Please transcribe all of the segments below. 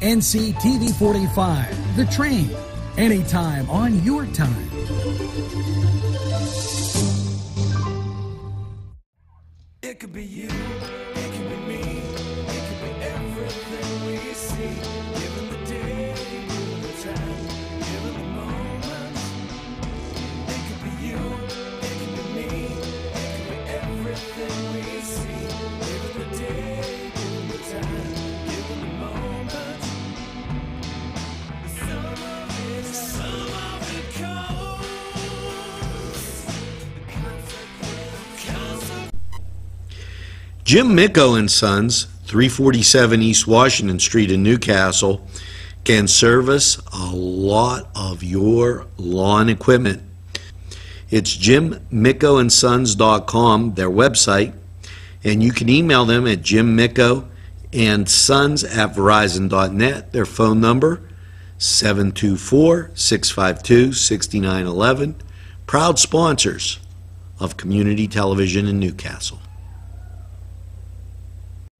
NCTV 45, The Train, anytime on your time. It could be you, Jim Micko and Sons, 347 East Washington Street in Newcastle, can service a lot of your lawn equipment. It's jimmickoandsons.com, their website, and you can email them at jimmicko and sons at verizon.net. Their phone number, 724-652-6911. Proud sponsors of community television in Newcastle.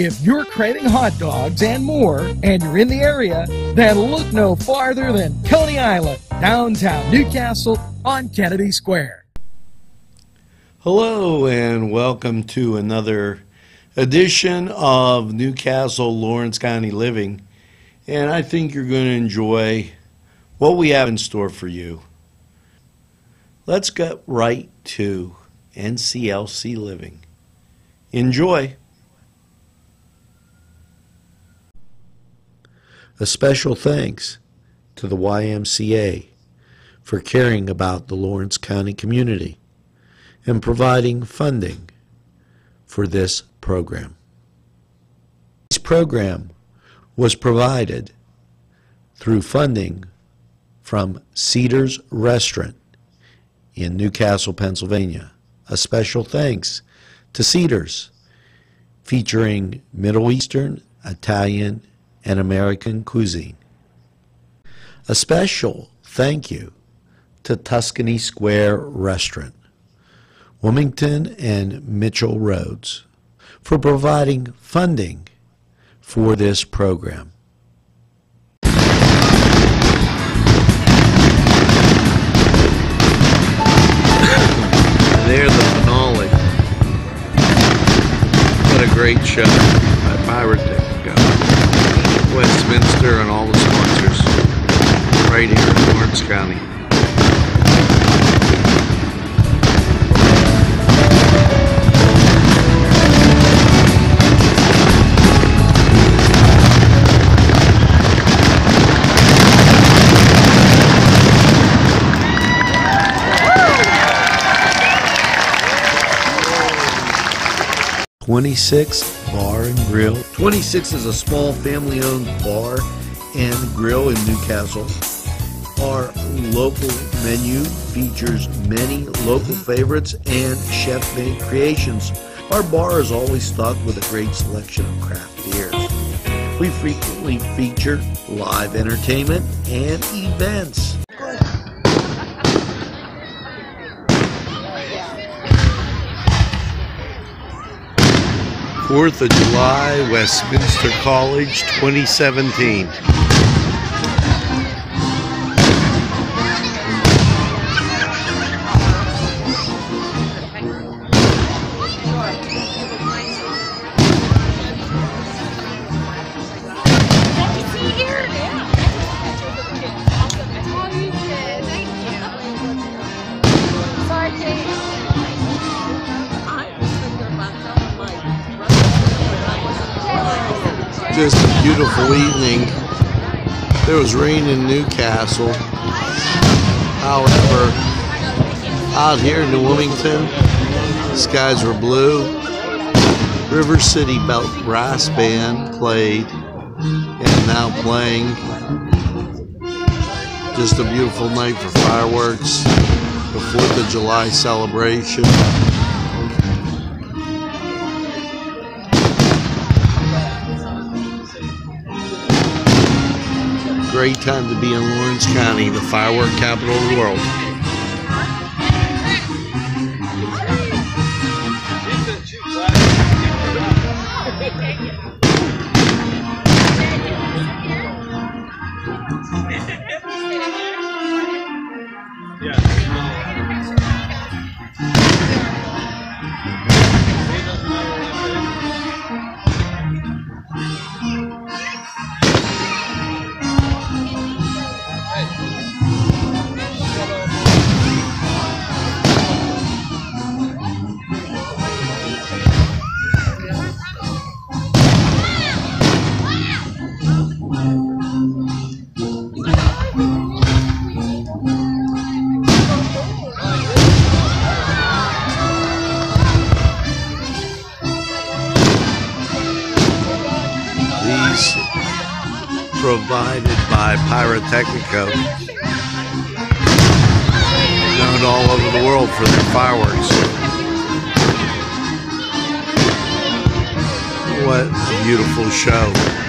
If you're craving hot dogs and more, and you're in the area, then look no farther than Coney Island, downtown Newcastle on Kennedy Square. Hello, and welcome to another edition of Newcastle Lawrence County Living. And I think you're going to enjoy what we have in store for you. Let's get right to NCLC Living. Enjoy. A special thanks to the YMCA for caring about the Lawrence County community and providing funding for this program. This program was provided through funding from Cedars Restaurant in Newcastle, Pennsylvania. A special thanks to Cedars, featuring Middle Eastern, Italian, and American cuisine. A special thank you to Tuscany Square Restaurant, Wilmington and Mitchell Roads, for providing funding for this program. They're the finale. What a great show. Deck go. Westminster and all the sponsors right here in Lawrence County. Twenty-six Bar and Grill. Twenty-six is a small family-owned bar and grill in Newcastle. Our local menu features many local favorites and chef-made creations. Our bar is always stocked with a great selection of craft beers. We frequently feature live entertainment and events. Fourth of July, Westminster College 2017. Just a beautiful evening. There was rain in Newcastle. However, out here in New Wilmington, skies were blue. River City Belt Brass Band played and now playing. Just a beautiful night for fireworks, the 4th of July celebration. Great time to be in Lawrence County, the firework capital of the world. Provided by Pyrotechnico, known all over the world for their fireworks. What a beautiful show.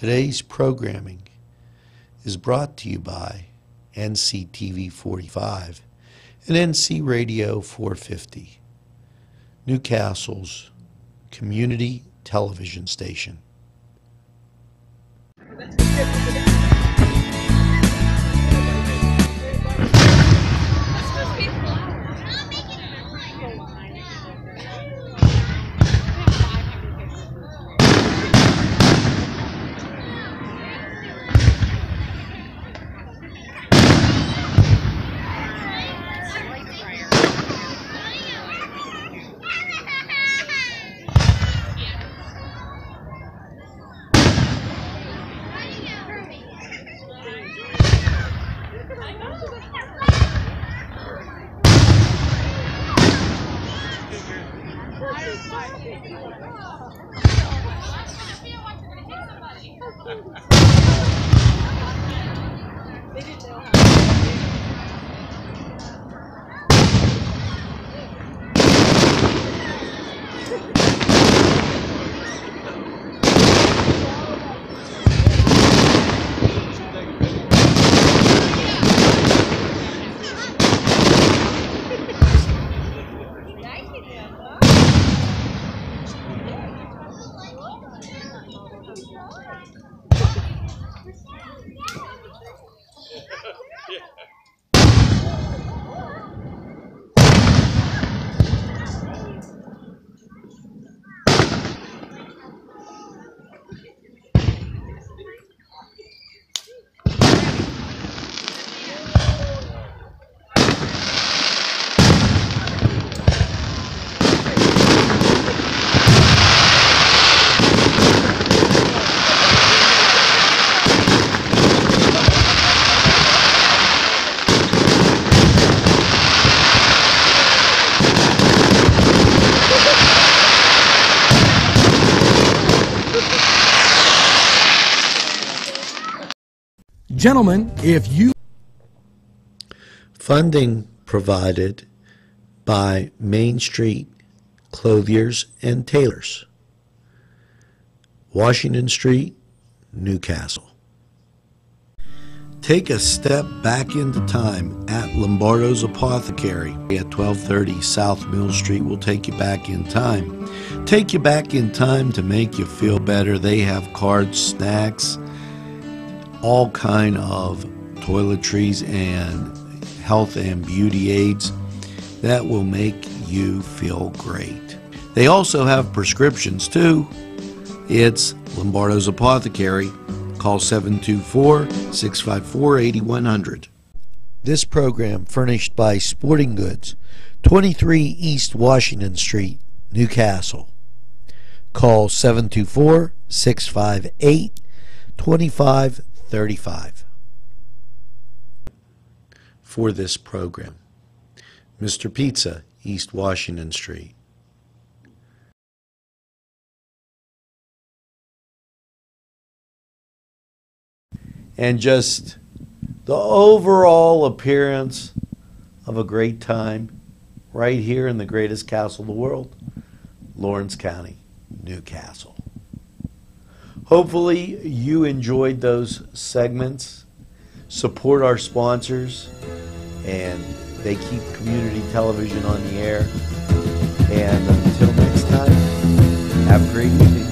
Today's programming is brought to you by NCTV 45 and NC Radio 450, Newcastle's community television station. Gentlemen, if you Funding provided by Main Street Clothiers and Tailors, Washington Street, Newcastle. Take a step back into time at Lombardo's Apothecary at 1230 South Mill Street We'll take you back in time. Take you back in time to make you feel better. They have cards, snacks, all kind of toiletries and health and beauty aids that will make you feel great. They also have prescriptions too. It's Lombardo's Apothecary. Call 724 654 8100. This program furnished by Sporting Goods, 23 East Washington Street, Newcastle. Call 724 658 2535 for this program. Mr. Pizza, East Washington Street. And just the overall appearance of a great time right here in the greatest castle in the world, Lawrence County, Newcastle. Hopefully, you enjoyed those segments. Support our sponsors, and they keep community television on the air. And until next time, have a great evening.